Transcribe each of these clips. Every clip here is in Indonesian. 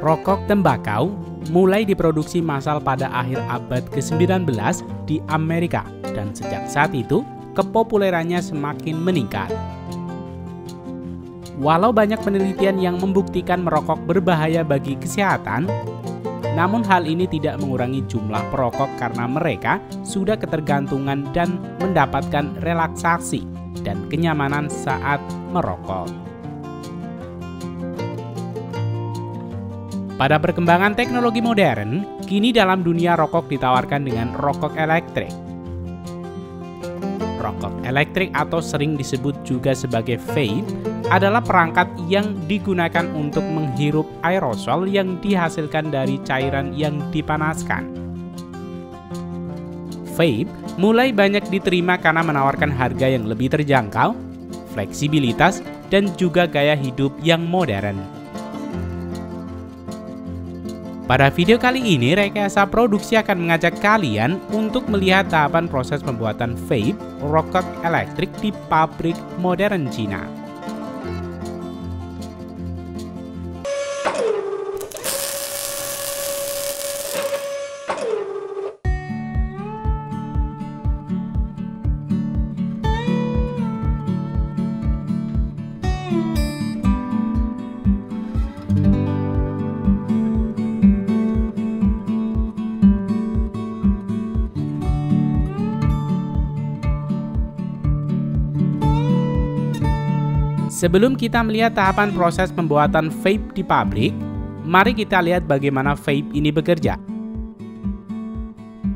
Rokok tembakau mulai diproduksi massal pada akhir abad ke-19 di Amerika dan sejak saat itu kepopulerannya semakin meningkat. Walau banyak penelitian yang membuktikan merokok berbahaya bagi kesehatan, namun hal ini tidak mengurangi jumlah perokok karena mereka sudah ketergantungan dan mendapatkan relaksasi dan kenyamanan saat merokok. Pada perkembangan teknologi modern, kini dalam dunia rokok ditawarkan dengan rokok elektrik. Rokok elektrik atau sering disebut juga sebagai vape adalah perangkat yang digunakan untuk menghirup aerosol yang dihasilkan dari cairan yang dipanaskan. Vape mulai banyak diterima karena menawarkan harga yang lebih terjangkau, fleksibilitas, dan juga gaya hidup yang modern. Pada video kali ini, Rekayasa Produksi akan mengajak kalian untuk melihat tahapan proses pembuatan vape rokok elektrik di pabrik modern Cina. Sebelum kita melihat tahapan proses pembuatan vape di pabrik, mari kita lihat bagaimana vape ini bekerja.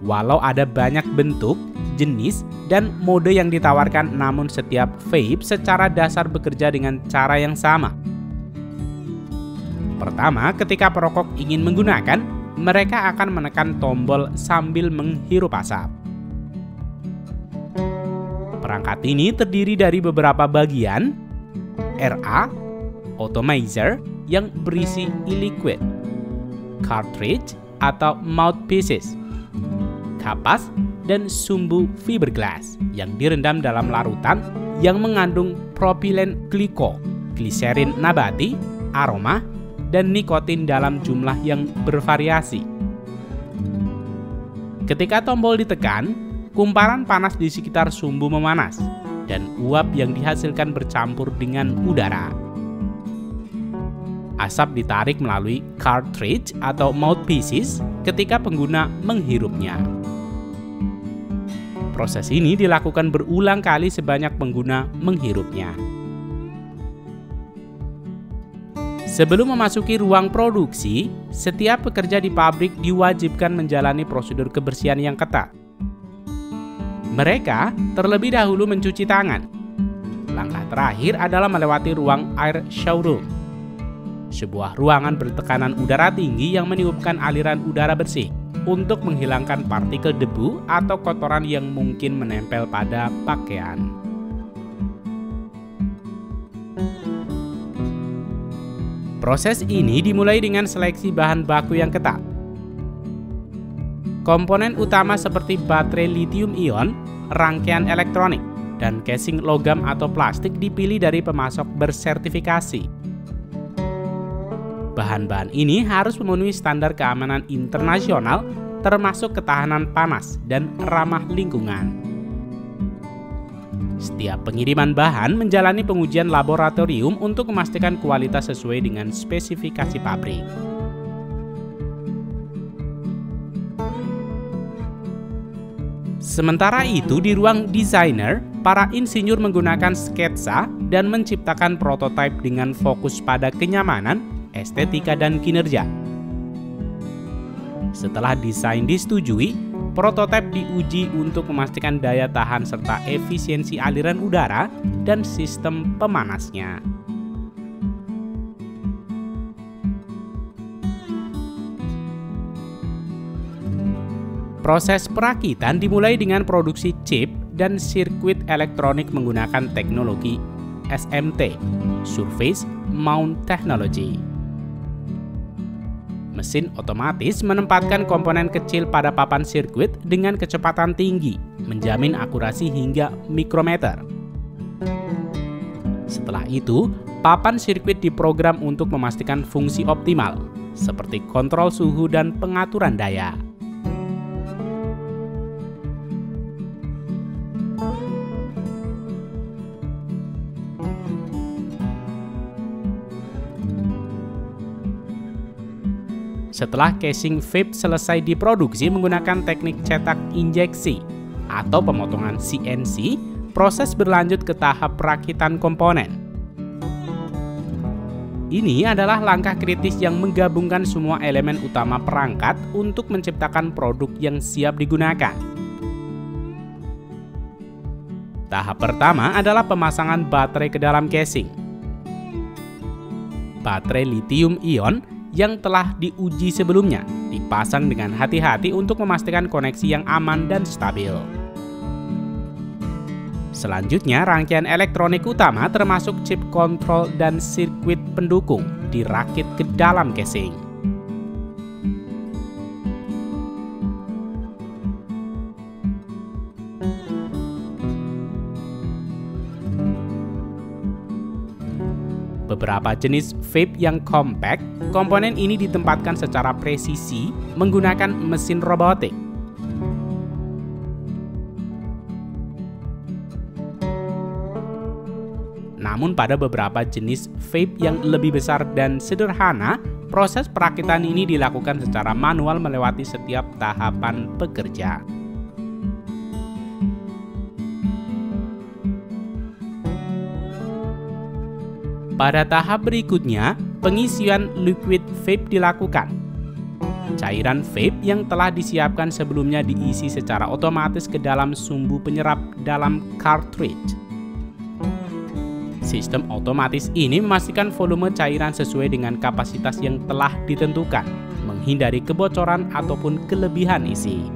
Walau ada banyak bentuk, jenis, dan mode yang ditawarkan, namun setiap vape secara dasar bekerja dengan cara yang sama. Pertama, ketika perokok ingin menggunakan, mereka akan menekan tombol sambil menghirup asap. Perangkat ini terdiri dari beberapa bagian, RA, atomizer yang berisi e-liquid, cartridge atau mouthpieces, kapas, dan sumbu fiberglass yang direndam dalam larutan yang mengandung propilen gliko, gliserin nabati, aroma, dan nikotin dalam jumlah yang bervariasi. Ketika tombol ditekan, kumparan panas di sekitar sumbu memanas dan uap yang dihasilkan bercampur dengan udara. Asap ditarik melalui cartridge atau mouthpieces ketika pengguna menghirupnya. Proses ini dilakukan berulang kali sebanyak pengguna menghirupnya. Sebelum memasuki ruang produksi, setiap pekerja di pabrik diwajibkan menjalani prosedur kebersihan yang ketat mereka terlebih dahulu mencuci tangan. Langkah terakhir adalah melewati ruang air showroom. Sebuah ruangan bertekanan udara tinggi yang meniupkan aliran udara bersih untuk menghilangkan partikel debu atau kotoran yang mungkin menempel pada pakaian. Proses ini dimulai dengan seleksi bahan baku yang ketat. Komponen utama seperti baterai lithium ion rangkaian elektronik, dan casing logam atau plastik dipilih dari pemasok bersertifikasi. Bahan-bahan ini harus memenuhi standar keamanan internasional termasuk ketahanan panas dan ramah lingkungan. Setiap pengiriman bahan menjalani pengujian laboratorium untuk memastikan kualitas sesuai dengan spesifikasi pabrik. Sementara itu di ruang desainer, para insinyur menggunakan sketsa dan menciptakan prototipe dengan fokus pada kenyamanan, estetika, dan kinerja. Setelah desain disetujui, prototipe diuji untuk memastikan daya tahan serta efisiensi aliran udara dan sistem pemanasnya. Proses perakitan dimulai dengan produksi chip dan sirkuit elektronik menggunakan teknologi SMT, Surface Mount Technology. Mesin otomatis menempatkan komponen kecil pada papan sirkuit dengan kecepatan tinggi, menjamin akurasi hingga mikrometer. Setelah itu, papan sirkuit diprogram untuk memastikan fungsi optimal, seperti kontrol suhu dan pengaturan daya. Setelah casing vape selesai diproduksi menggunakan teknik cetak injeksi atau pemotongan CNC, proses berlanjut ke tahap perakitan komponen. Ini adalah langkah kritis yang menggabungkan semua elemen utama perangkat untuk menciptakan produk yang siap digunakan. Tahap pertama adalah pemasangan baterai ke dalam casing. Baterai lithium ion yang telah diuji sebelumnya dipasang dengan hati-hati untuk memastikan koneksi yang aman dan stabil. Selanjutnya, rangkaian elektronik utama termasuk chip kontrol dan sirkuit pendukung dirakit ke dalam casing. Beberapa jenis vape yang compact, komponen ini ditempatkan secara presisi menggunakan mesin robotik. Namun pada beberapa jenis vape yang lebih besar dan sederhana, proses perakitan ini dilakukan secara manual melewati setiap tahapan pekerja. Pada tahap berikutnya, pengisian liquid vape dilakukan. Cairan vape yang telah disiapkan sebelumnya diisi secara otomatis ke dalam sumbu penyerap dalam cartridge. Sistem otomatis ini memastikan volume cairan sesuai dengan kapasitas yang telah ditentukan, menghindari kebocoran ataupun kelebihan isi.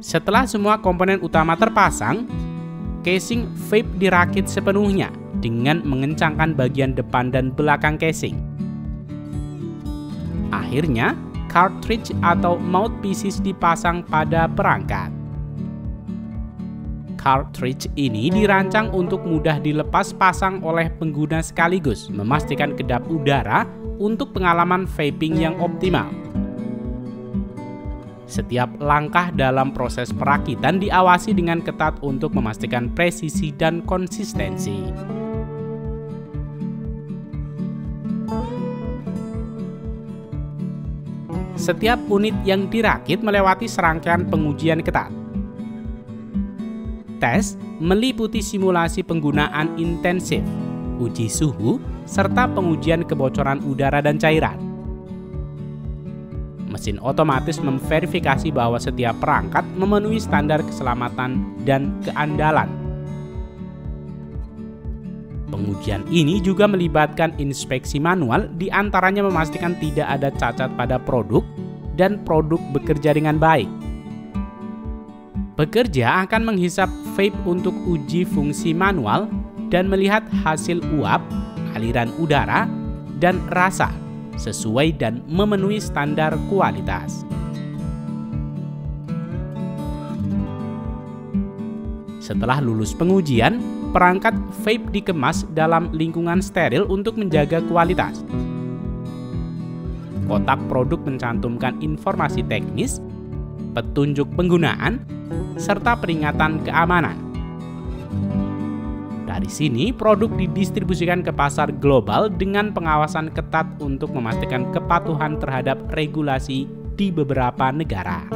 Setelah semua komponen utama terpasang, casing vape dirakit sepenuhnya dengan mengencangkan bagian depan dan belakang casing. Akhirnya, cartridge atau mouthpieces dipasang pada perangkat. Cartridge ini dirancang untuk mudah dilepas pasang oleh pengguna sekaligus, memastikan kedap udara untuk pengalaman vaping yang optimal. Setiap langkah dalam proses perakitan diawasi dengan ketat untuk memastikan presisi dan konsistensi. Setiap unit yang dirakit melewati serangkaian pengujian ketat. Tes meliputi simulasi penggunaan intensif, uji suhu, serta pengujian kebocoran udara dan cairan mesin otomatis memverifikasi bahwa setiap perangkat memenuhi standar keselamatan dan keandalan. Pengujian ini juga melibatkan inspeksi manual, di antaranya memastikan tidak ada cacat pada produk dan produk bekerja dengan baik. Pekerja akan menghisap vape untuk uji fungsi manual dan melihat hasil uap, aliran udara, dan rasa sesuai dan memenuhi standar kualitas. Setelah lulus pengujian, perangkat vape dikemas dalam lingkungan steril untuk menjaga kualitas. Kotak produk mencantumkan informasi teknis, petunjuk penggunaan, serta peringatan keamanan. Dari sini, produk didistribusikan ke pasar global dengan pengawasan ketat untuk memastikan kepatuhan terhadap regulasi di beberapa negara.